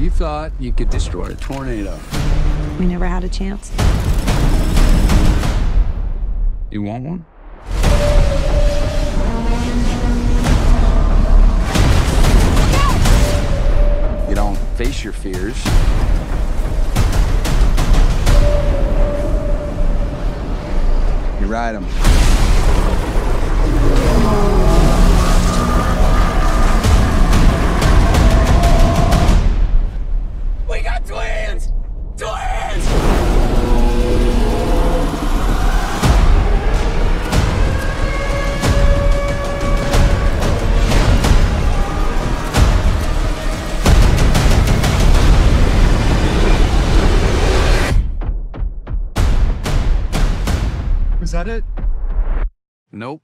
You thought you could destroy a tornado. We never had a chance. You want one? You don't face your fears. You ride them. Was that it? Nope.